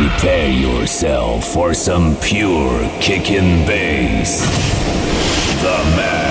Prepare yourself for some pure kickin' bass. The man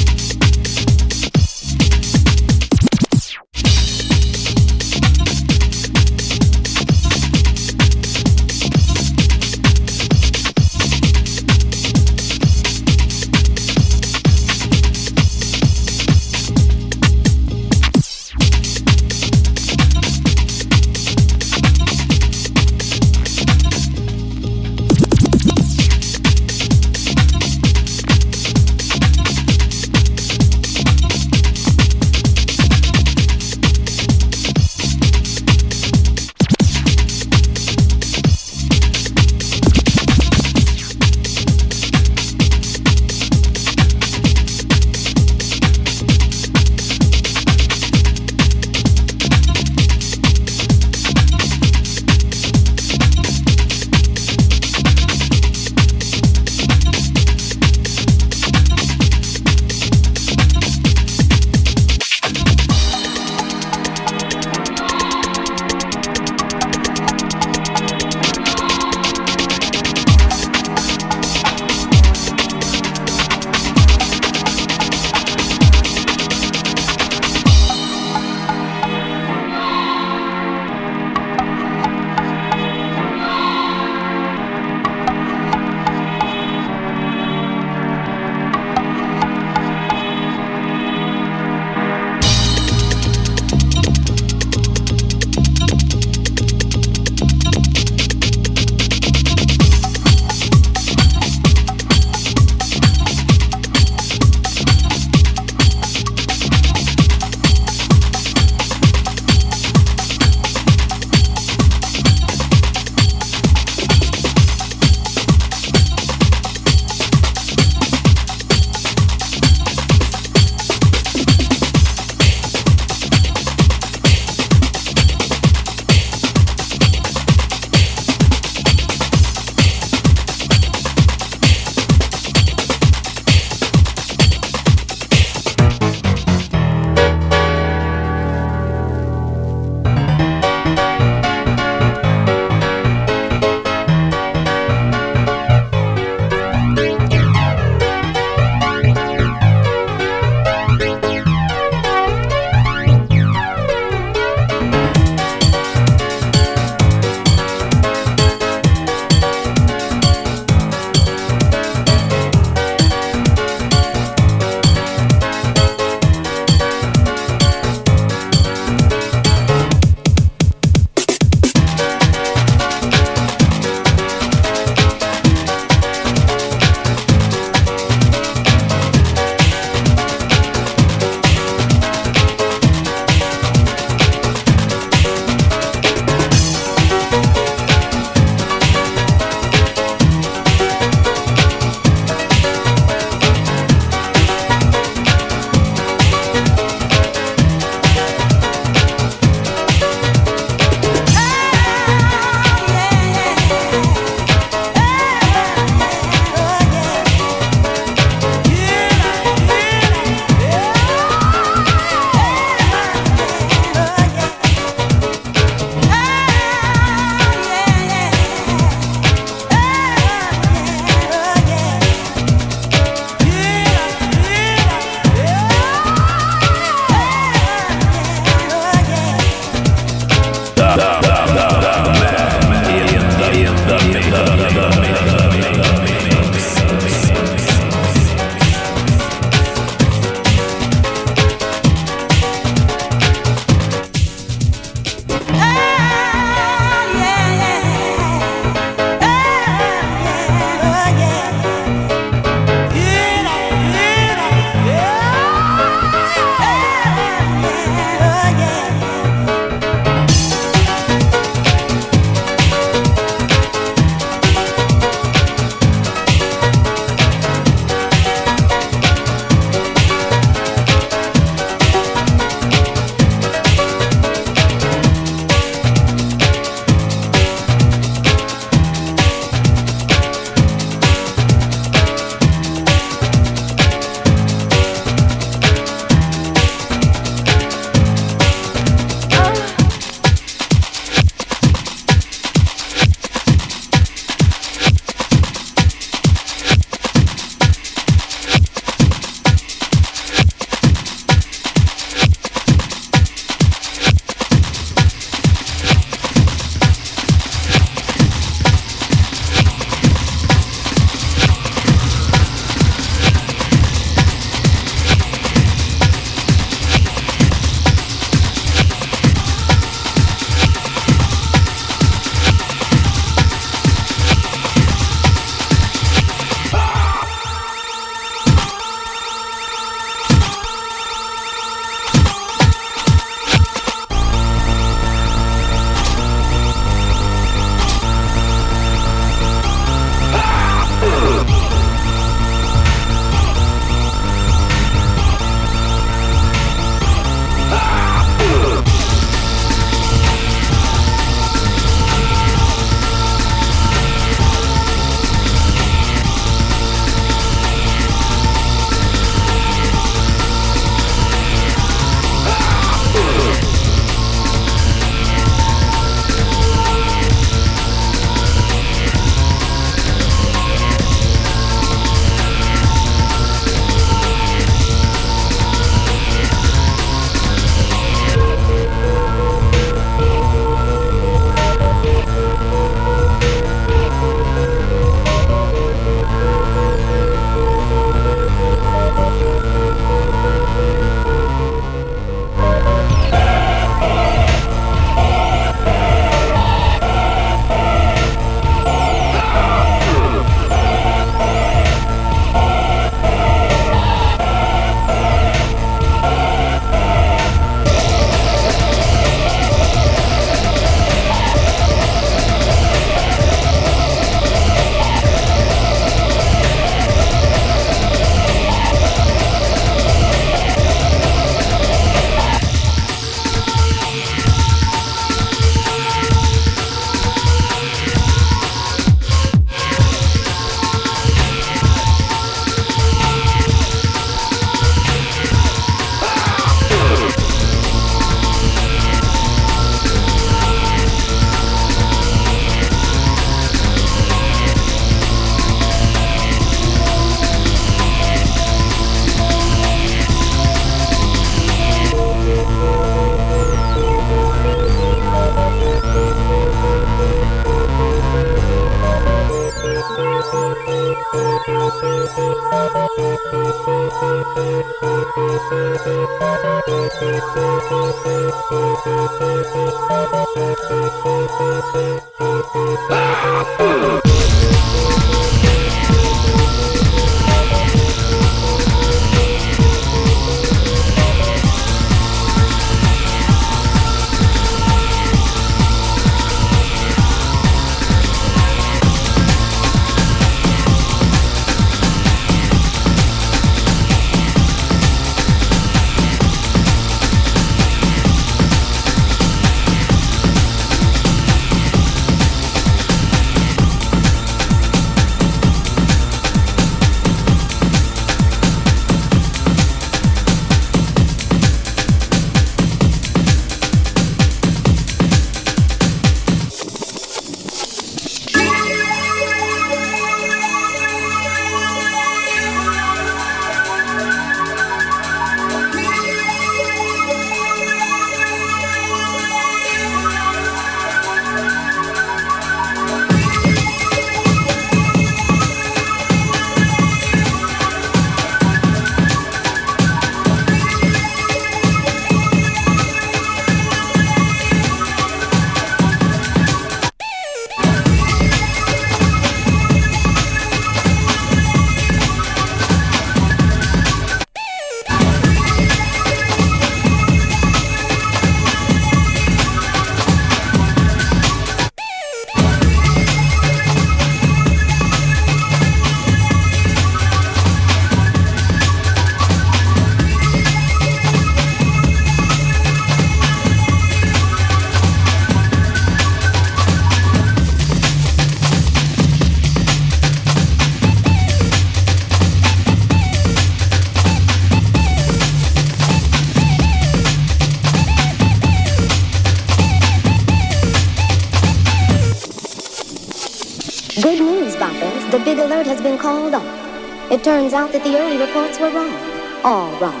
It turns out that the early reports were wrong. All wrong.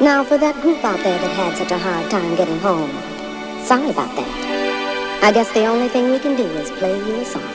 Now, for that group out there that had such a hard time getting home, sorry about that. I guess the only thing we can do is play you a song.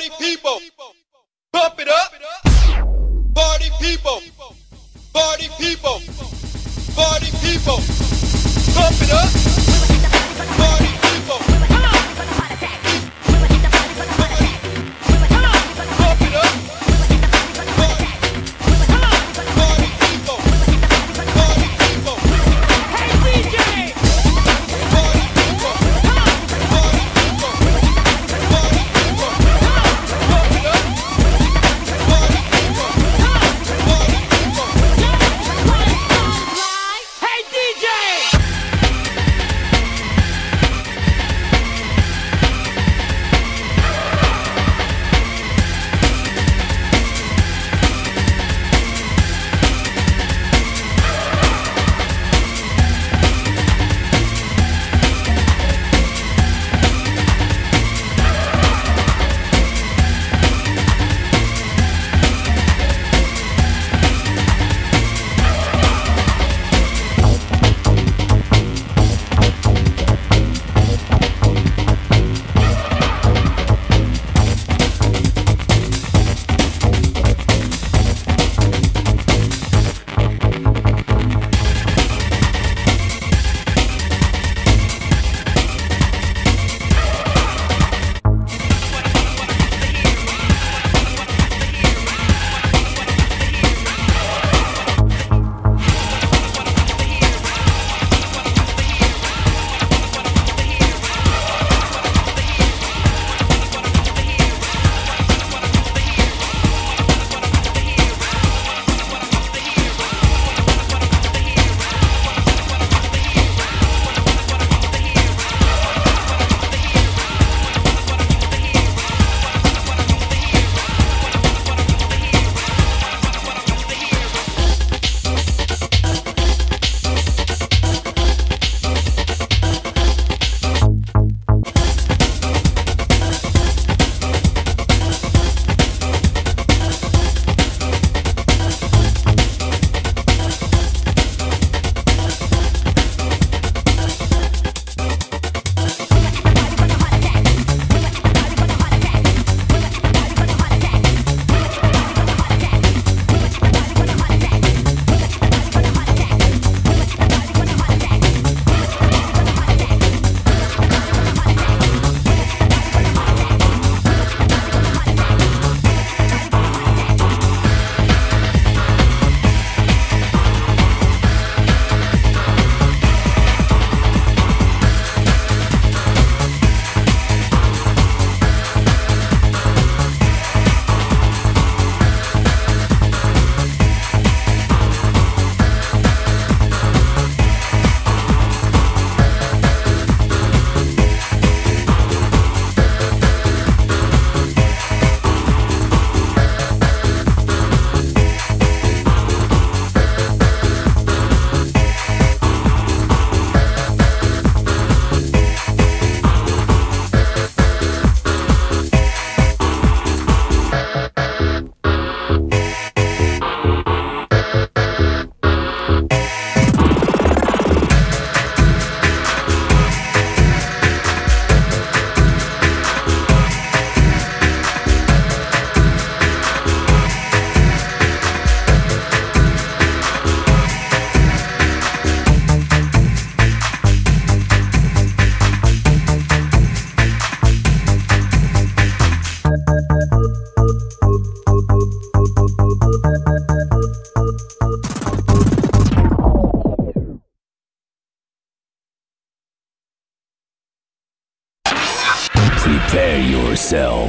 Party people, bump it up. Party people, party people, party people, bump it up.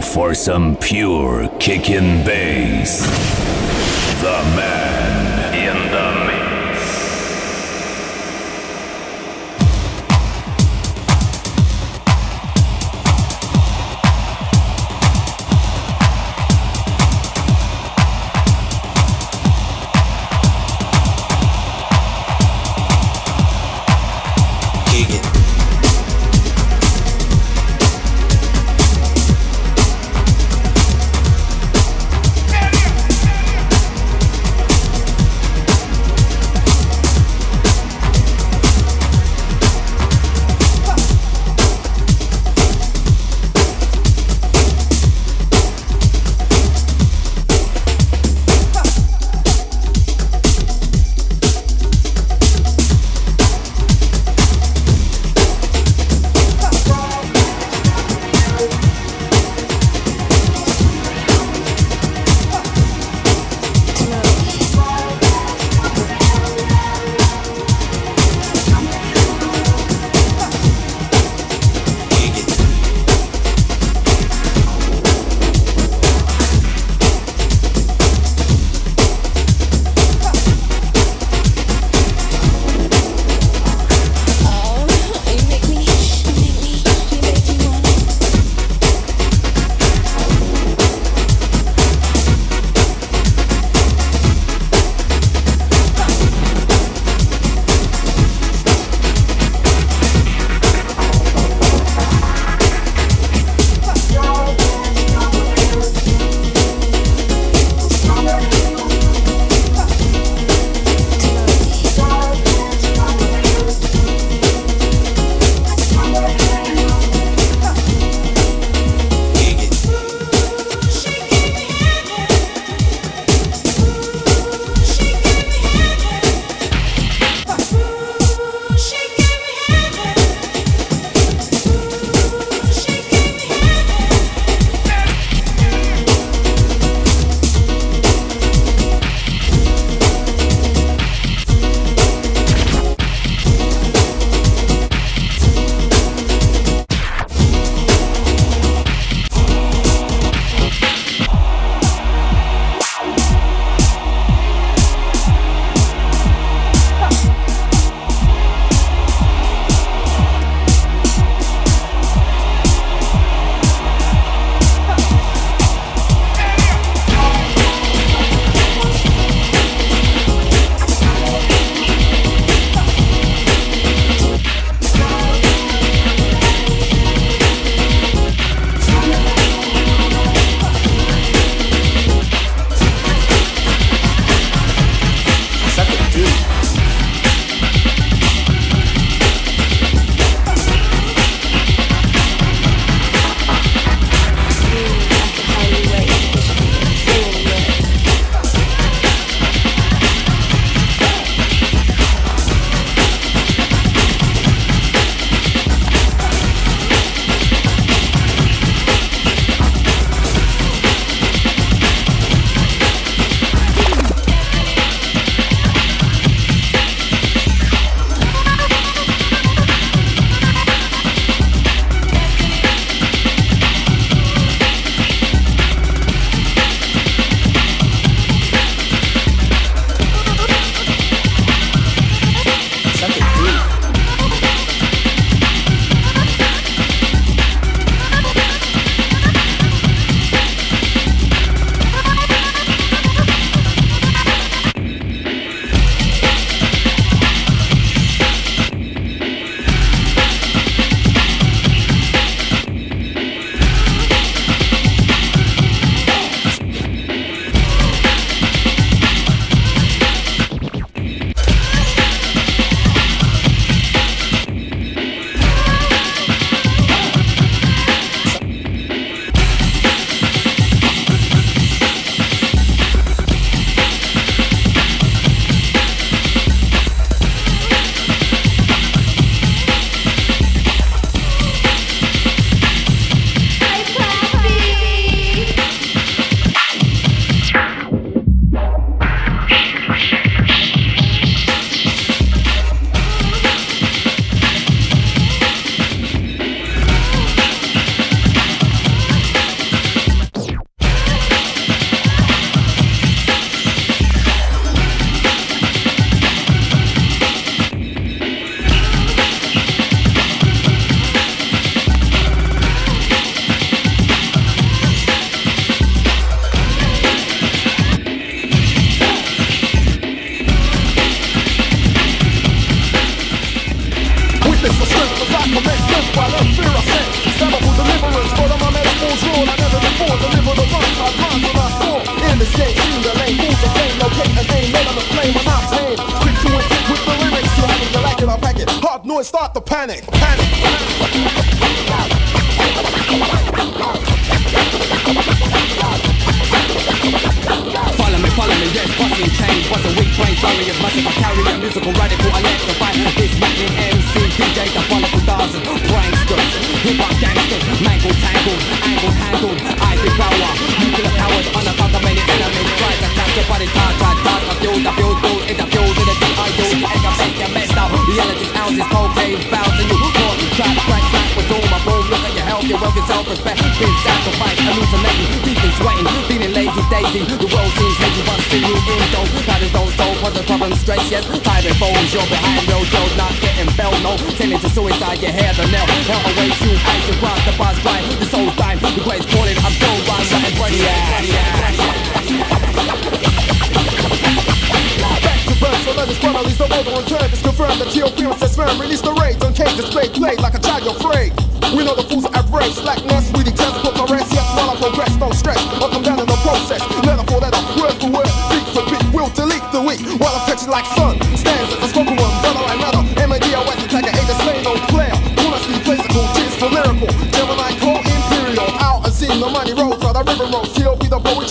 For some pure kickin' bass. The man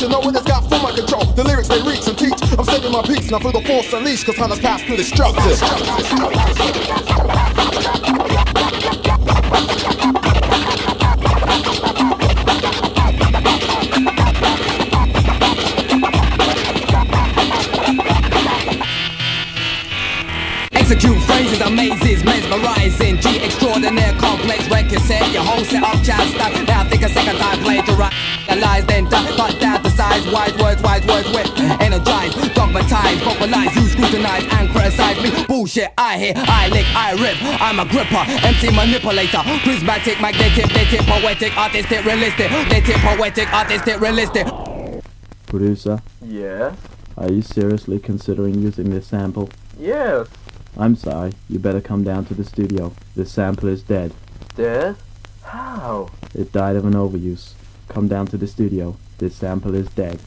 you know what it's got for my control. The lyrics they reach and teach. I'm saving my peace, now for the force unleashed, cause Hunter's past through destructive. Execute phrases, amazes, mesmerizing. G extraordinaire, complex record set. Your whole set up, child style. words with energize, dogmatize, vocalize, you scrutinize and criticize me. Bullshit, I hit, I lick, I rip. I'm a gripper, empty manipulator, prismatic, magnetic, native, poetic, artistic, realistic, native, poetic, artistic, realistic. Producer? Yeah. Are you seriously considering using this sample? Yes. I'm sorry, you better come down to the studio. This sample is dead. Dead? How? It died of an overuse. Come down to the studio. This sample is dead.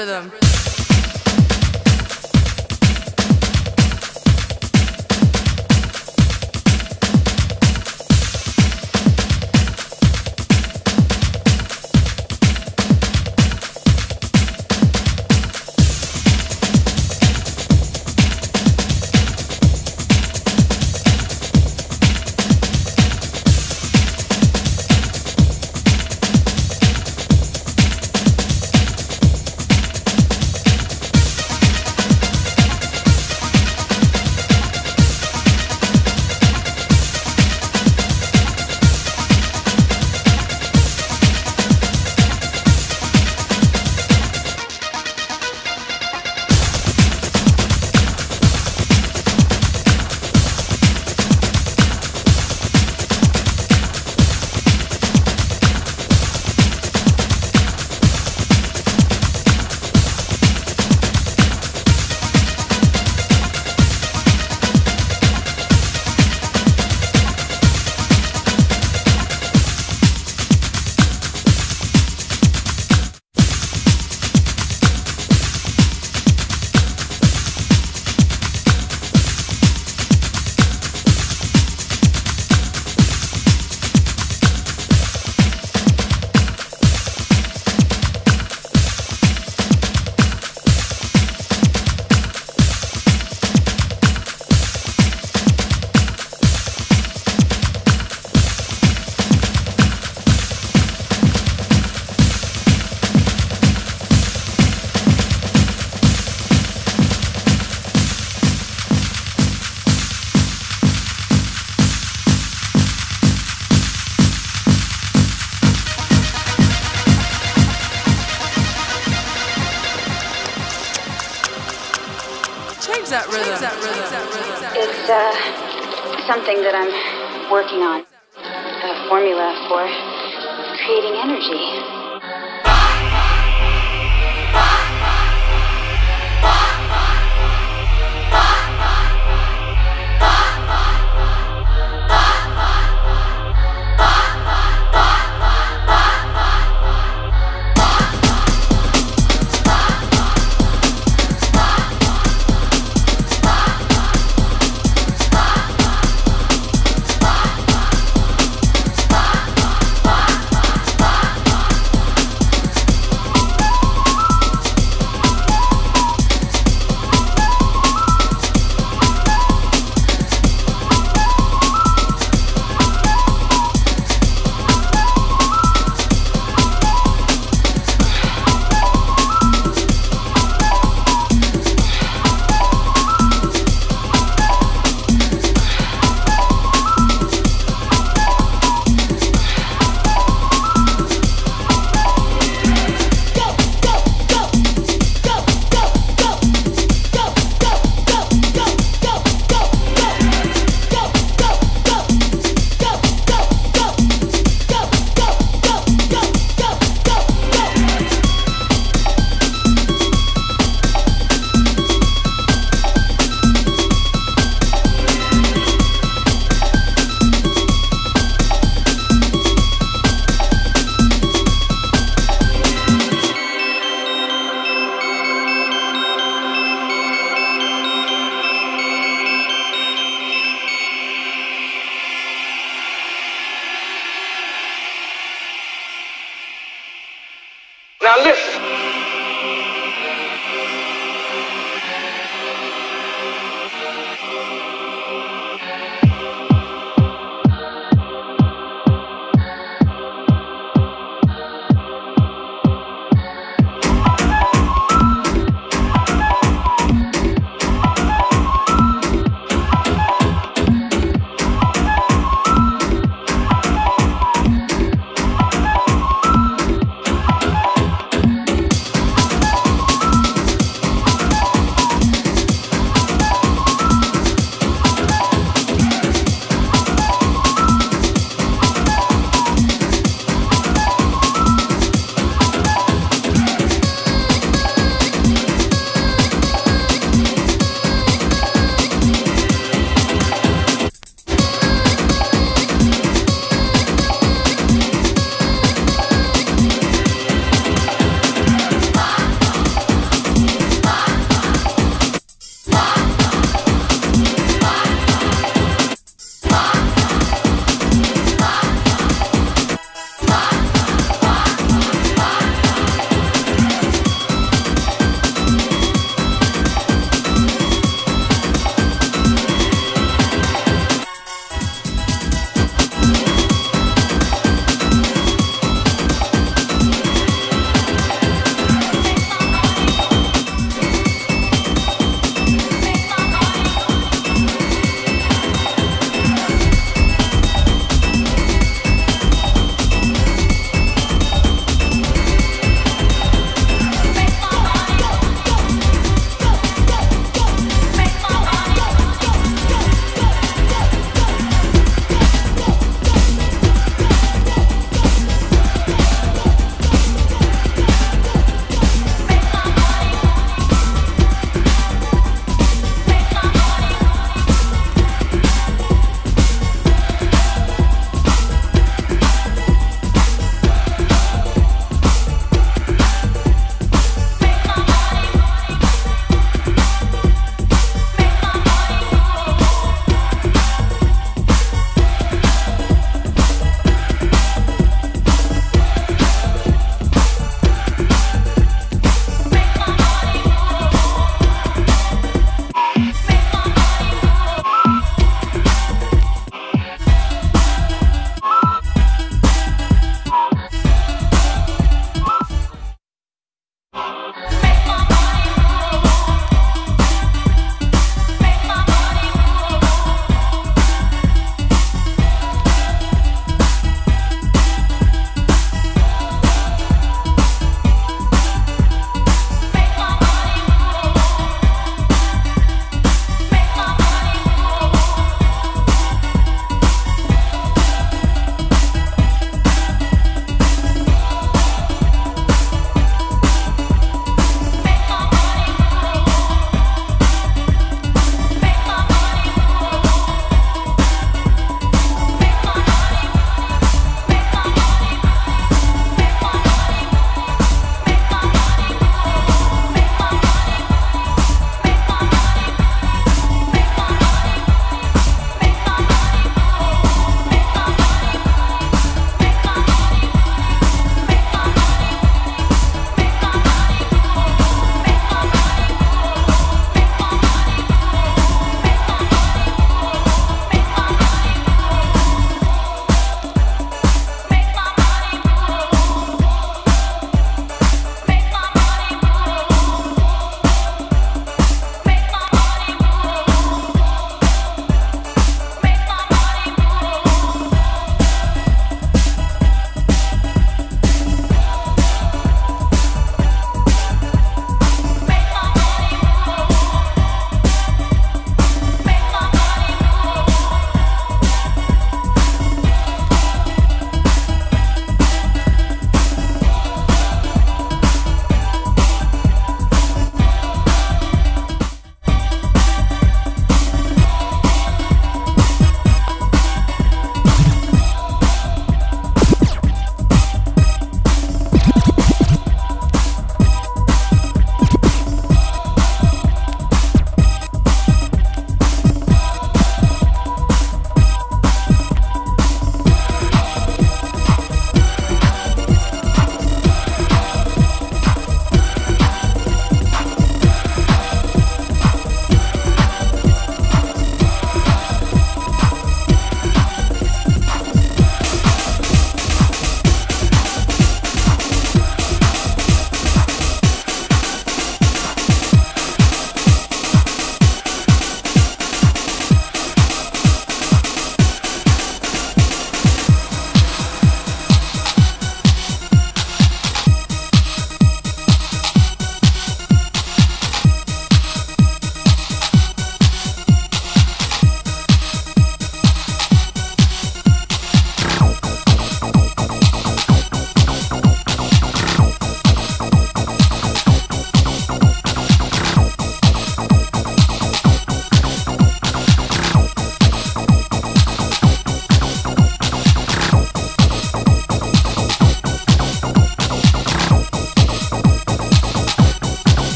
Rhythm.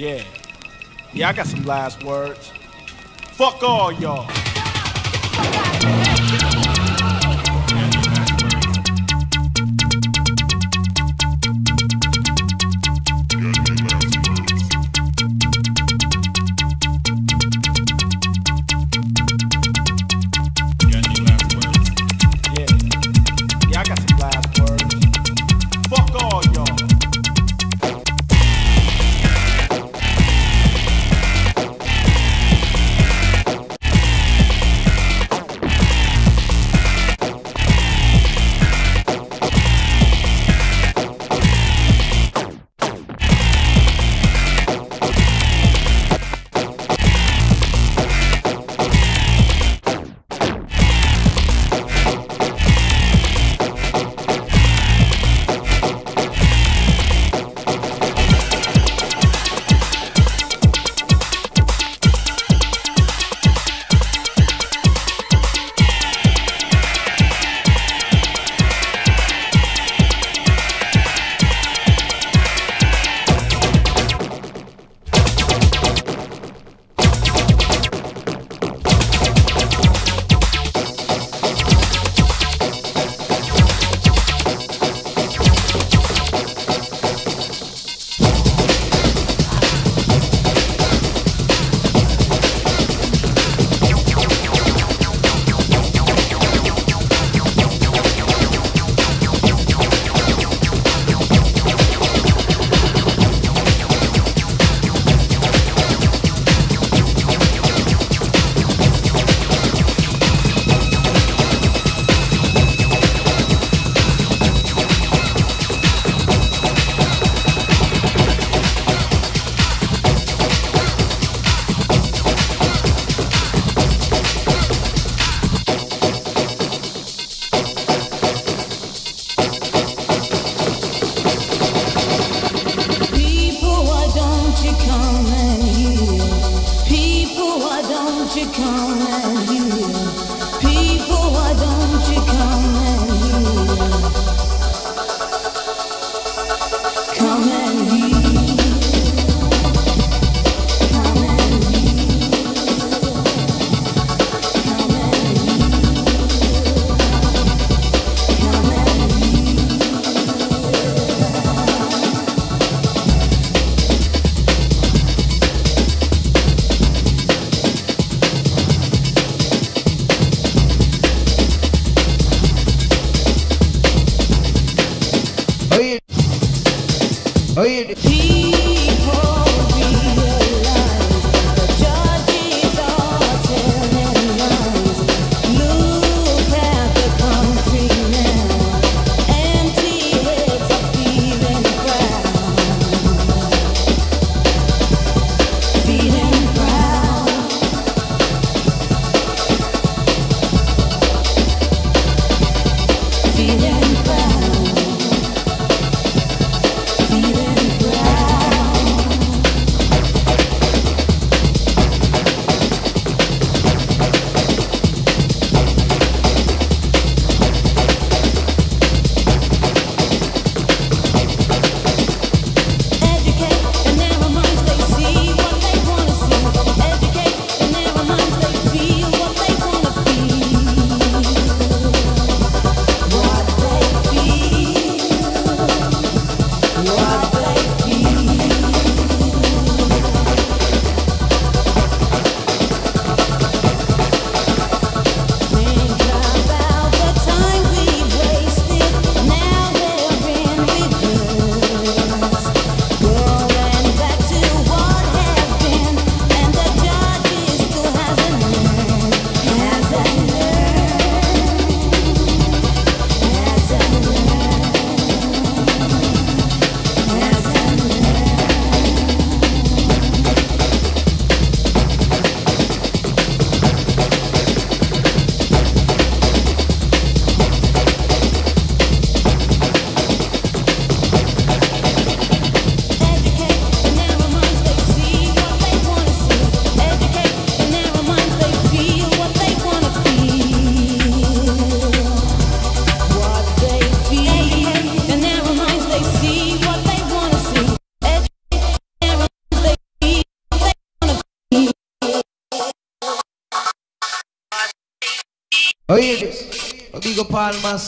Yeah. Yeah, I got some last words. Fuck all y'all.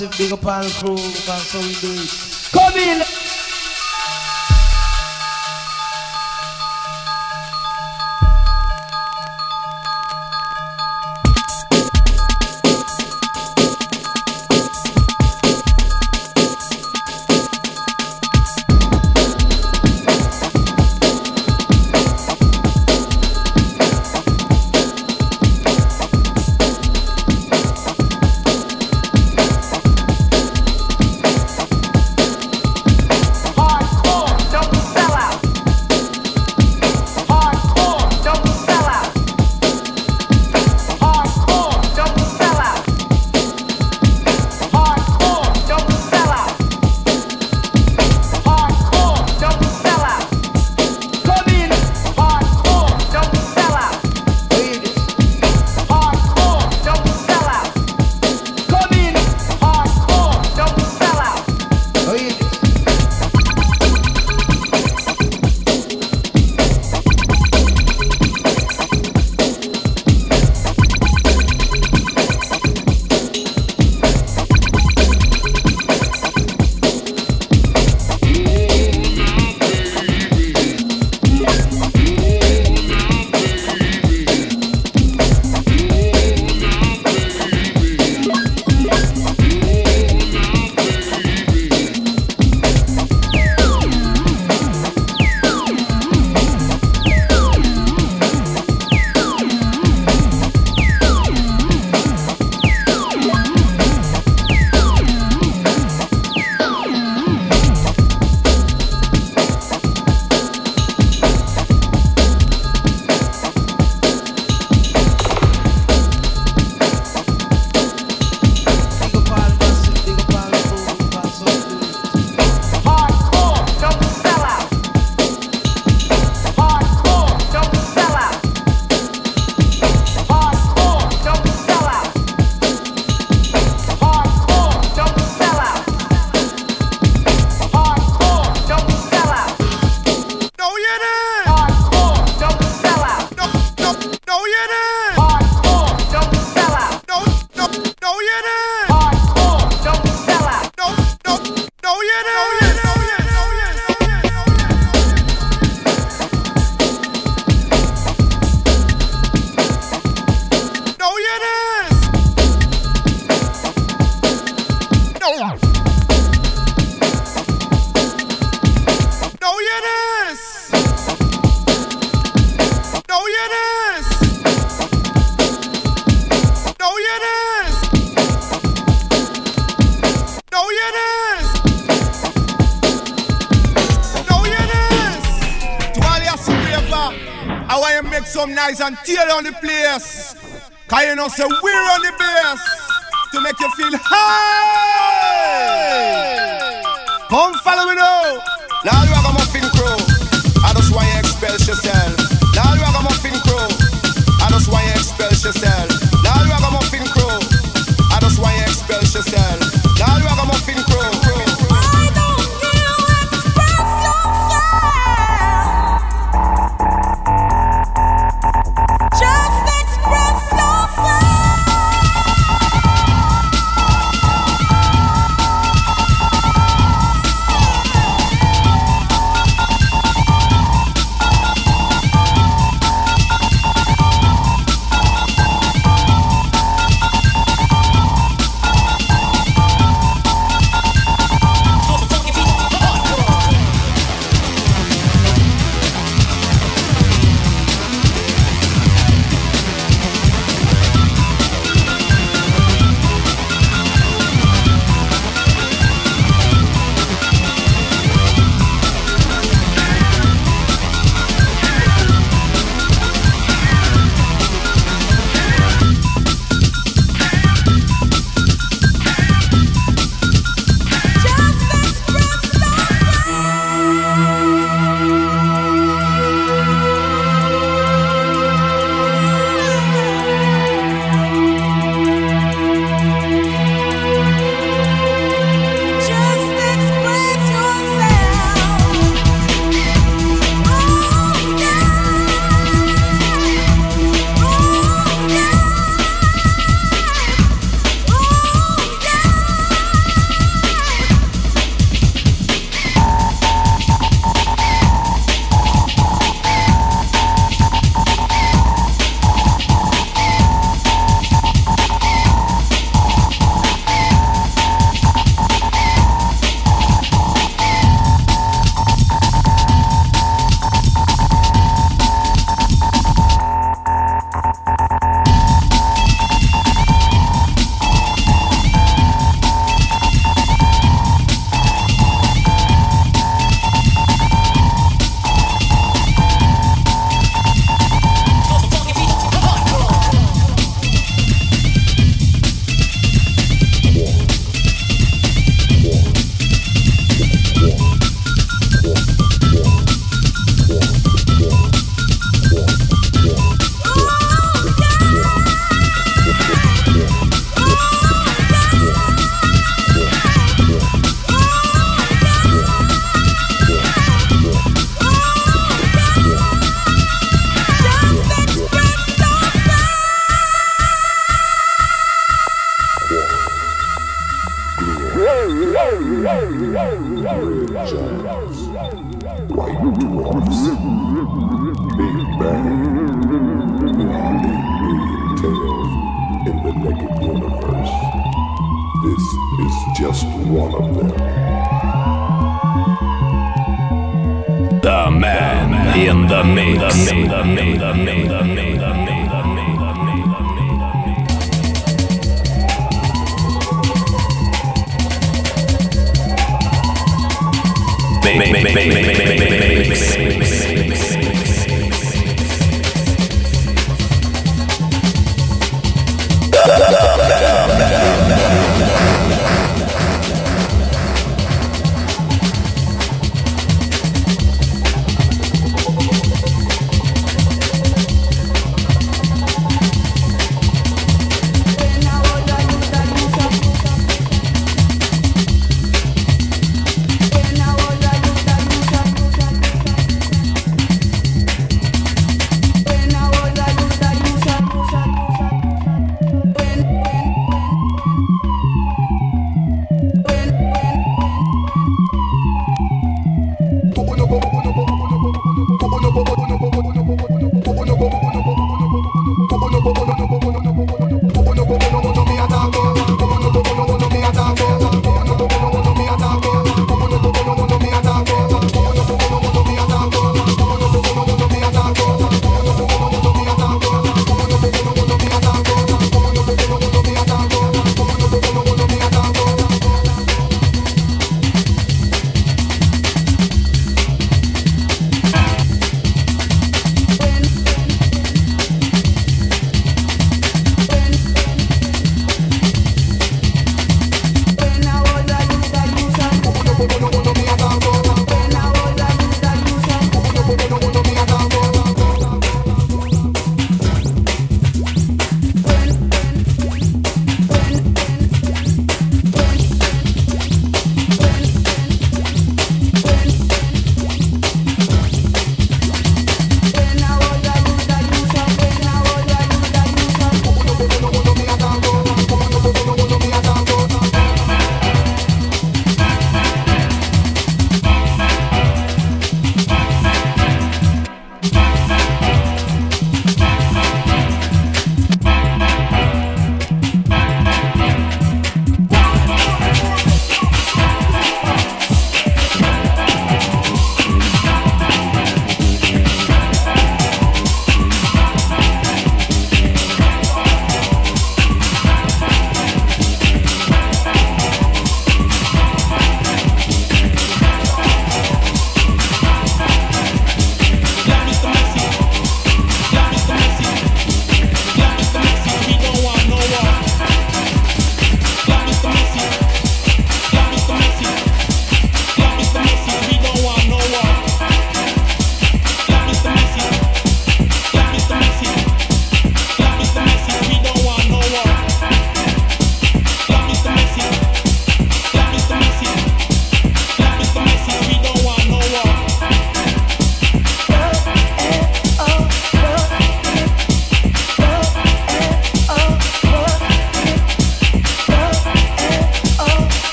massive big up all crew. That's how we do it. Some nice and tail on the place.